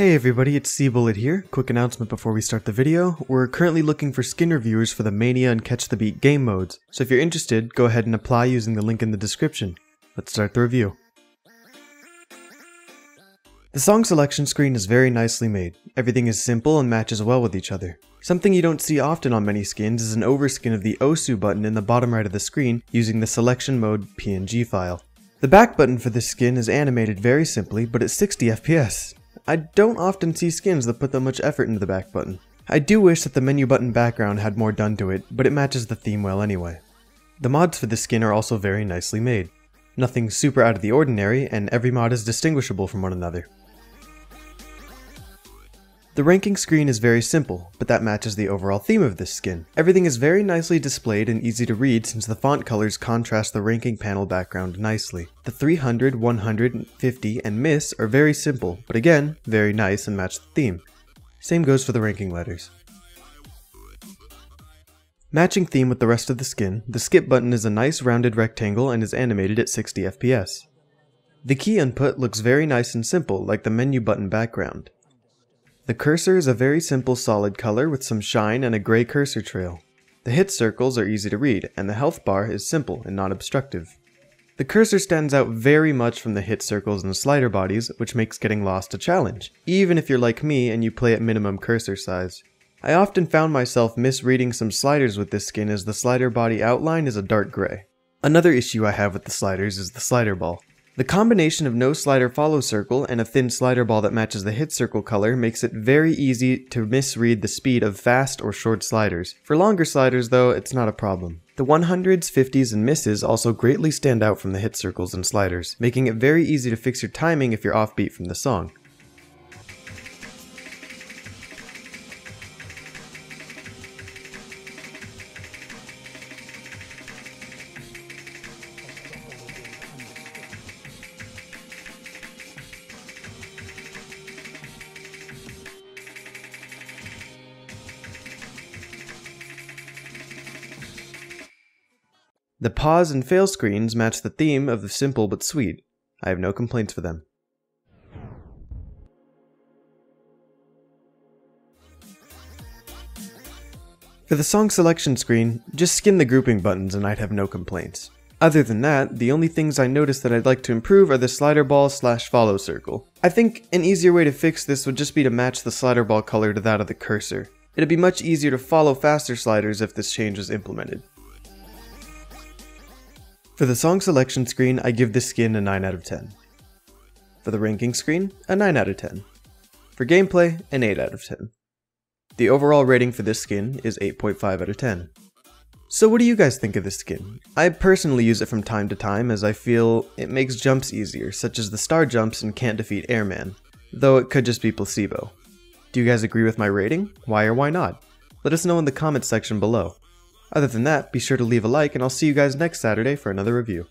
Hey everybody, it's cbullet here. Quick announcement before we start the video. We're currently looking for skin reviewers for the Mania and Catch the Beat game modes, so if you're interested, go ahead and apply using the link in the description. Let's start the review. The song selection screen is very nicely made. Everything is simple and matches well with each other. Something you don't see often on many skins is an overskin of the Osu button in the bottom right of the screen using the selection mode PNG file. The back button for this skin is animated very simply, but at 60 FPS. I don't often see skins that put that much effort into the back button. I do wish that the menu button background had more done to it, but it matches the theme well anyway. The mods for this skin are also very nicely made. Nothing super out of the ordinary, and every mod is distinguishable from one another. The ranking screen is very simple, but that matches the overall theme of this skin. Everything is very nicely displayed and easy to read since the font colors contrast the ranking panel background nicely. The 300, 100, 50, and miss are very simple, but again, very nice and match the theme. Same goes for the ranking letters. Matching theme with the rest of the skin, the skip button is a nice rounded rectangle and is animated at 60 FPS. The key input looks very nice and simple, like the menu button background. The cursor is a very simple solid color with some shine and a gray cursor trail. The hit circles are easy to read, and the health bar is simple and not obstructive. The cursor stands out very much from the hit circles and the slider bodies, which makes getting lost a challenge, even if you're like me and you play at minimum cursor size. I often found myself misreading some sliders with this skin as the slider body outline is a dark gray. Another issue I have with the sliders is the slider ball. The combination of no slider follow circle and a thin slider ball that matches the hit circle color makes it very easy to misread the speed of fast or short sliders. For longer sliders though, it's not a problem. The 100s, 50s, and misses also greatly stand out from the hit circles and sliders, making it very easy to fix your timing if you're offbeat from the song. The pause and fail screens match the theme of the simple but sweet. I have no complaints for them. For the song selection screen, just skin the grouping buttons and I'd have no complaints. Other than that, the only things I noticed that I'd like to improve are the slider ball slash follow circle. I think an easier way to fix this would just be to match the slider ball color to that of the cursor. It'd be much easier to follow faster sliders if this change was implemented. For the song selection screen, I give this skin a 9 out of 10. For the ranking screen, a 9 out of 10. For gameplay, an 8 out of 10. The overall rating for this skin is 8.5 out of 10. So what do you guys think of this skin? I personally use it from time to time as I feel it makes jumps easier, such as the star jumps and can't defeat airman, though it could just be placebo. Do you guys agree with my rating? Why or why not? Let us know in the comments section below. Other than that, be sure to leave a like and I'll see you guys next Saturday for another review.